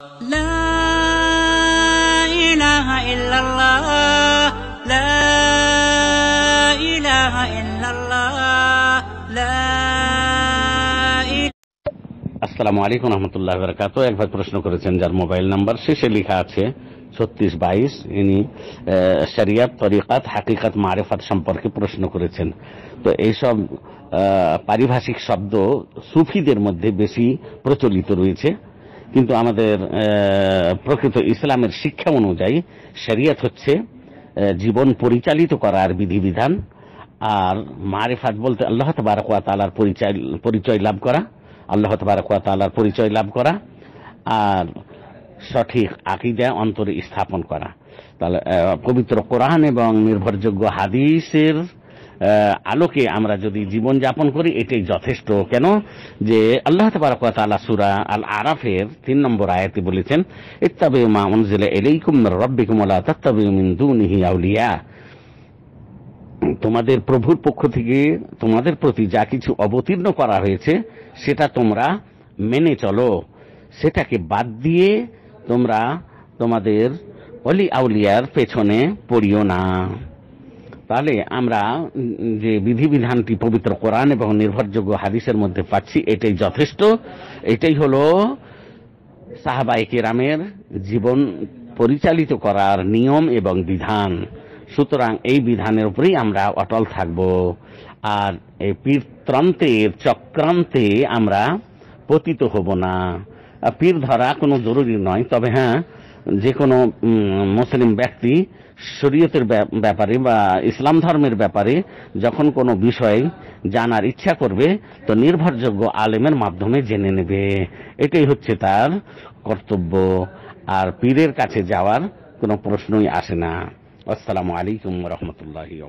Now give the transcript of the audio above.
আসসালামু আলাইকুম রহমতুল্লাহ বরকাত এক ভাই প্রশ্ন করেছেন, যার মোবাইল নাম্বার শেষে লেখা আছে ছত্রিশ বাইশ। ইনি শরিয়াত, তরিকাত, হাকিকাত, মারেফাত সম্পর্কে প্রশ্ন করেছেন। তো এইসব পারিভাষিক শব্দ সুফিদের মধ্যে বেশি প্রচলিত রয়েছে। কিন্তু আমাদের প্রকৃত ইসলামের শিক্ষা অনুযায়ী শরিয়ত হচ্ছে জীবন পরিচালিত করার বিধিবিধান, আর মারেফাত বলতে আল্লাহ তবারক ওয়া তাআলার পরিচয় পরিচয় লাভ করা, আল্লাহ তবারক ওয়া তাআলার পরিচয় লাভ করা, আর সঠিক আকিদা, অন্তরে স্থাপন করা। তাহলে পবিত্র কোরআন এবং নির্ভরযোগ্য হাদিসের আলোকে আমরা যদি জীবন যাপন করি, এটাই যথেষ্ট। কেন? যে আল্লাহ ওয়া তাআলা আল আরাফের তিন নম্বর আয়াতে বলেছেন, ইত্তাবিউ মা উনজিলা ইলাইকুম মির রাব্বিকুম ওয়া লা তাত্তাবিউ মিন দুনিহি আউলিয়া। তোমাদের প্রভুর পক্ষ থেকে তোমাদের প্রতি যা কিছু অবতীর্ণ করা হয়েছে, সেটা তোমরা মেনে চলো। সেটাকে বাদ দিয়ে তোমরা তোমাদের অলি আউলিয়ার পেছনে পড়িও না। তাহলে আমরা যে বিধিবিধানটি পবিত্র কোরআন এবং নির্ভরযোগ্য হাদিসের মধ্যে পাচ্ছি, এটাই যথেষ্ট। এটাই হলো সাহাবাই কেরামের জীবন পরিচালিত করার নিয়ম এবং বিধান। সুতরাং এই বিধানের উপরেই আমরা অটল থাকব। আর এই পীরতন্ত্রের চক্রান্তে আমরা পতিত হব না। পীর ধরা কোনো জরুরি নয়, তবে হ্যাঁ যে কোনো মুসলিম ব্যক্তি শরীয়তের ব্যাপ- ব্যাপারে বা ইসলাম ধর্মের ব্যাপারে যখন কোনো বিষয় জানার ইচ্ছা করবে, তো নির্ভরযোগ্য আলেমের মাধ্যমে জেনে নেবে। এটাই হচ্ছে তার কর্তব্য। আর পীরের কাছে যাওয়ার কোনো প্রশ্নই আসে না। আসসালামু আলাইকুম রহমতুল্লাহি